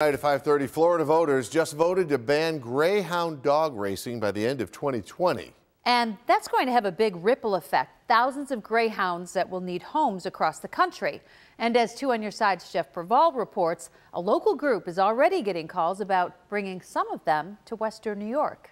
Tonight at 5:30, Florida voters just voted to ban greyhound dog racing by the end of 2020. And that's going to have a big ripple effect. Thousands of greyhounds that will need homes across the country. And as Two on Your Side's Jeff Preval reports, a local group is already getting calls about bringing some of them to Western New York.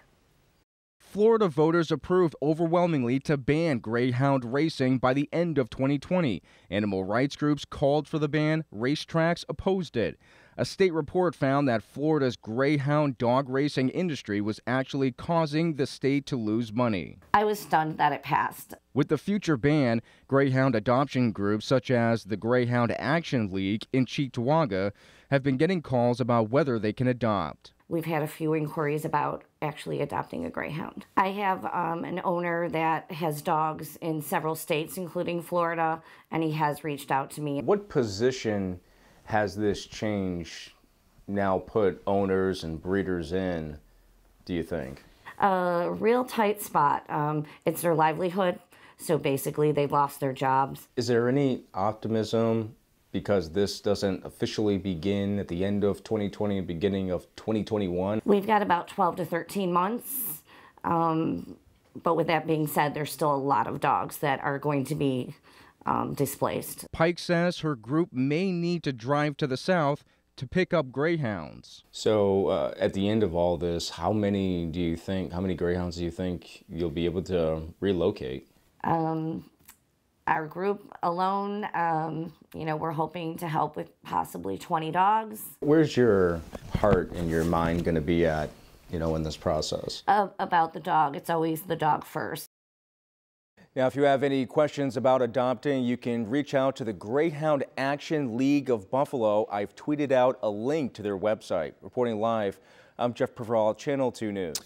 Florida voters approved overwhelmingly to ban greyhound racing by the end of 2020. Animal rights groups called for the ban, racetracks opposed it. A state report found that Florida's greyhound dog racing industry was actually causing the state to lose money. I was stunned that it passed. With the future ban, greyhound adoption groups such as the Greyhound Action League in Cheektowaga have been getting calls about whether they can adopt. We've had a few inquiries about actually adopting a greyhound. I have um, an owner that has dogs in several states, including Florida, and he has reached out to me. What position has this change now put owners and breeders in, do you think? A real tight spot. Um, it's their livelihood, so basically they've lost their jobs. Is there any optimism because this doesn't officially begin at the end of 2020 and beginning of 2021? We've got about 12 to 13 months. Um, but with that being said, there's still a lot of dogs that are going to be um, displaced. Pike says her group may need to drive to the south to pick up greyhounds. So, uh, at the end of all this, how many do you think, how many greyhounds do you think you'll be able to relocate? Um, our group alone, um, you know, we're hoping to help with possibly 20 dogs. Where's your heart and your mind going to be at, you know, in this process? Uh, about the dog, it's always the dog first. Now, if you have any questions about adopting, you can reach out to the Greyhound Action League of Buffalo. I've tweeted out a link to their website. Reporting live, I'm Jeff Preval, Channel 2 News.